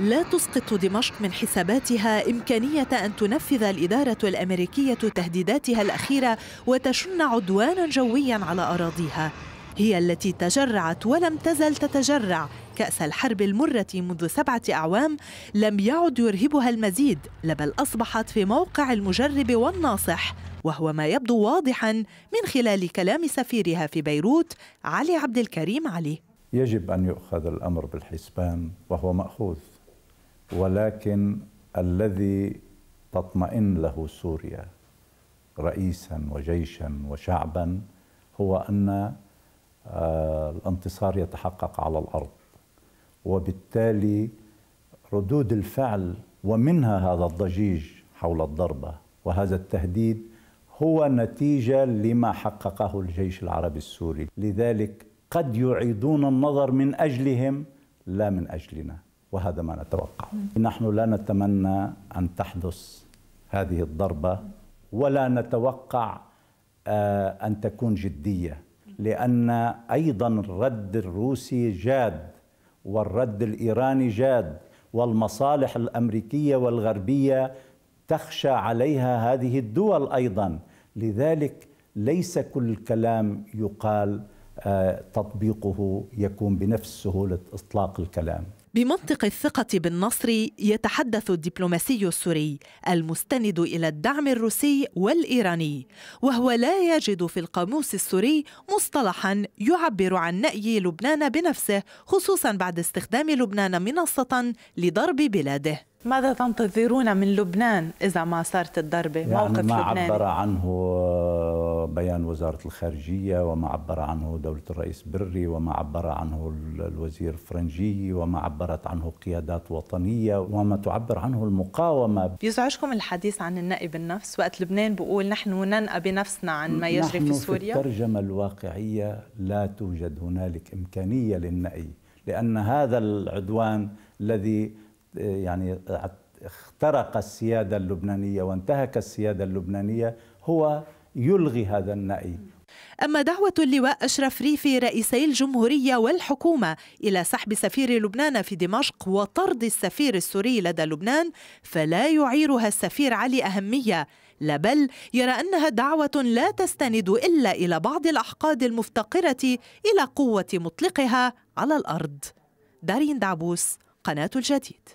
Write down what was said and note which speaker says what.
Speaker 1: لا تسقط دمشق من حساباتها إمكانية أن تنفذ الإدارة الأمريكية تهديداتها الأخيرة وتشن عدوانا جويا على أراضيها. هي التي تجرعت ولم تزل تتجرع. كأس الحرب المرة منذ سبعة أعوام لم يعد يرهبها المزيد بل أصبحت في موقع المجرب والناصح. وهو ما يبدو واضحا من خلال كلام سفيرها في بيروت علي عبد الكريم علي.
Speaker 2: يجب أن يؤخذ الأمر بالحسبان وهو مأخوذ. ولكن الذي تطمئن له سوريا رئيسا وجيشا وشعبا هو أن آه، الانتصار يتحقق على الأرض. وبالتالي ردود الفعل ومنها هذا الضجيج حول الضربة وهذا التهديد هو نتيجة لما حققه الجيش العربي السوري. لذلك قد يعيدون النظر من أجلهم لا من أجلنا. وهذا ما نتوقع. نحن لا نتمنى أن تحدث هذه الضربة ولا نتوقع آه، أن تكون جدية لأن أيضا الرد الروسي جاد والرد الإيراني جاد والمصالح الأمريكية والغربية تخشى عليها هذه الدول أيضا. لذلك ليس كل كلام يقال تطبيقه يكون بنفس سهولة إطلاق الكلام.
Speaker 1: بمنطق الثقة بالنصر يتحدث الدبلوماسي السوري المستند إلى الدعم الروسي والإيراني وهو لا يجد في القاموس السوري مصطلحا يعبر عن نأي لبنان بنفسه خصوصا بعد استخدام لبنان منصة لضرب بلاده.
Speaker 3: ماذا تنتظرون من لبنان إذا ما صارت الضربة؟
Speaker 2: يعني
Speaker 3: موقف
Speaker 2: ما لبناني؟ عبر عنه بيان وزارة الخارجية وما عبر عنه دولة الرئيس بري وما عبر عنه الوزير الفرنجي وما عبرت عنه قيادات وطنية وما تعبر عنه المقاومة.
Speaker 3: بيزعجكم الحديث عن النقي بالنفس وقت لبنان بيقول نحن ننقى بنفسنا عن ما يجري
Speaker 2: في
Speaker 3: سوريا
Speaker 2: في الترجمة الواقعية لا توجد هنالك إمكانية للنقي لأن هذا العدوان الذي يعني اخترق السيادة اللبنانية وانتهك السيادة اللبنانية هو يلغي هذا النأي.
Speaker 1: أما دعوة اللواء أشرف ريفي رئيسي الجمهورية والحكومة إلى سحب سفير لبنان في دمشق وطرد السفير السوري لدى لبنان فلا يعيرها السفير علي أهمية. لا بل يرى أنها دعوة لا تستند إلا إلى بعض الأحقاد المفتقرة إلى قوة مطلقها على الأرض. دارين دعبوس قناة الجديد.